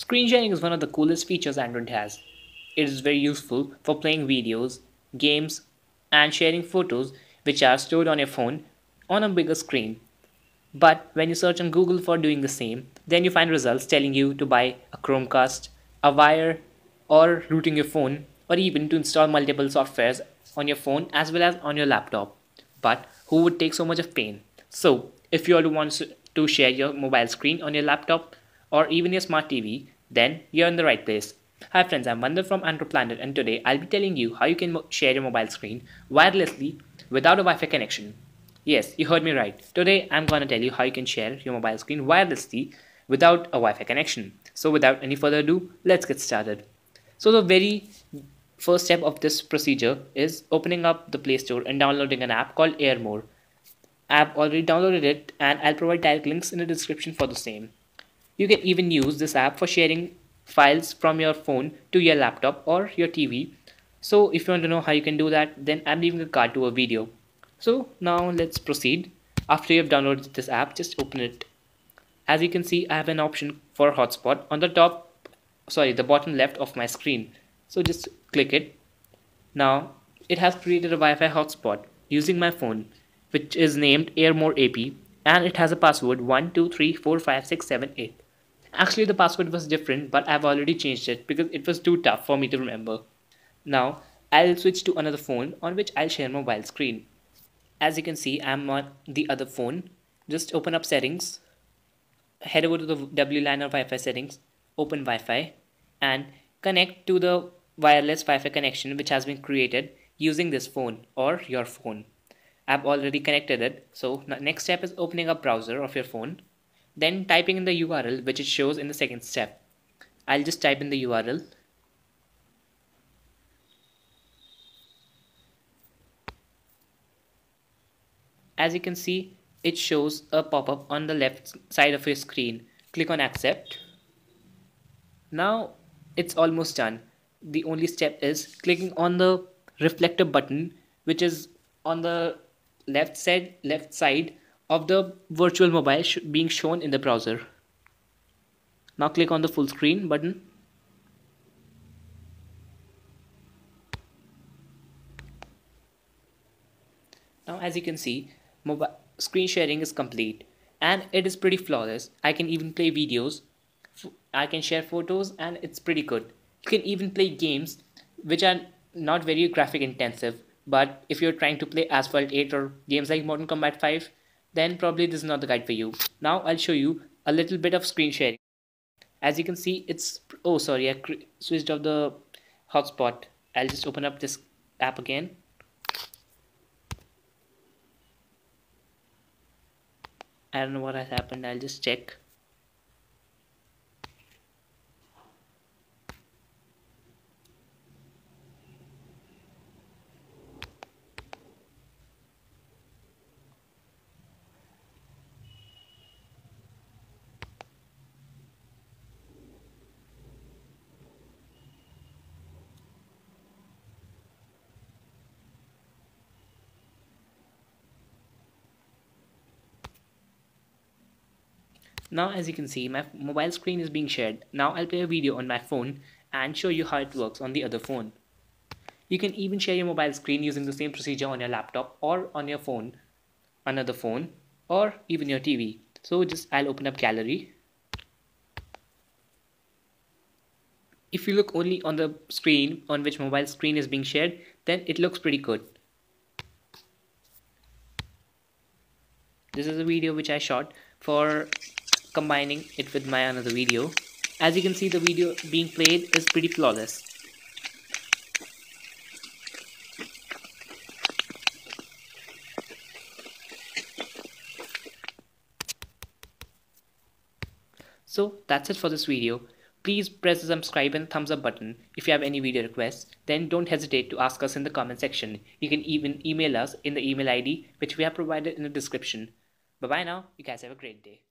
Screen sharing is one of the coolest features Android has. It is very useful for playing videos, games, and sharing photos which are stored on your phone on a bigger screen. But when you search on Google for doing the same, then you find results telling you to buy a Chromecast, a wire, or rooting your phone, or even to install multiple softwares on your phone as well as on your laptop. But who would take so much of pain? So, if you want to share your mobile screen on your laptop, or even your smart TV, then you're in the right place. Hi friends, I'm Vander from AndroPlanet and today I'll be telling you how you can share your mobile screen wirelessly without a Wi-Fi connection. Yes, you heard me right. Today I'm going to tell you how you can share your mobile screen wirelessly without a Wi-Fi connection. So without any further ado, let's get started. So the very first step of this procedure is opening up the Play Store and downloading an app called AirMore. I've already downloaded it and I'll provide direct links in the description for the same. You can even use this app for sharing files from your phone to your laptop or your TV. So if you want to know how you can do that, then I'm leaving a card to a video. So now let's proceed. After you have downloaded this app, just open it. As you can see, I have an option for hotspot on the top, sorry, the bottom left of my screen. So just click it. Now it has created a Wi-Fi hotspot using my phone, which is named AirMore AP, and it has a password 12345678. Actually, the password was different, but I've already changed it because it was too tough for me to remember. Now, I'll switch to another phone on which I'll share my mobile screen. As you can see, I'm on the other phone. Just open up settings, head over to the WLAN or Wi-Fi settings, open Wi-Fi, and connect to the wireless Wi-Fi connection which has been created using this phone or your phone. I've already connected it. So next step is opening up browser of your phone then typing in the URL which it shows in the second step. I'll just type in the URL as you can see it shows a pop-up on the left side of your screen. Click on accept. Now it's almost done. The only step is clicking on the reflector button which is on the left side left side of the virtual mobile sh being shown in the browser. Now click on the full screen button. Now as you can see, mobile screen sharing is complete and it is pretty flawless. I can even play videos, I can share photos and it's pretty good. You can even play games which are not very graphic intensive but if you're trying to play Asphalt 8 or games like Mortal Kombat 5 then probably this is not the guide for you. Now I'll show you a little bit of screen sharing. As you can see, it's, oh sorry, I switched off the hotspot. I'll just open up this app again. I don't know what has happened, I'll just check. Now as you can see my mobile screen is being shared. Now I'll play a video on my phone and show you how it works on the other phone. You can even share your mobile screen using the same procedure on your laptop or on your phone, another phone or even your TV. So just I'll open up gallery. If you look only on the screen on which mobile screen is being shared then it looks pretty good. This is a video which I shot for combining it with my another video. As you can see the video being played is pretty flawless. So that's it for this video. Please press the subscribe and thumbs up button if you have any video requests. Then don't hesitate to ask us in the comment section. You can even email us in the email ID which we have provided in the description. Bye bye now. You guys have a great day.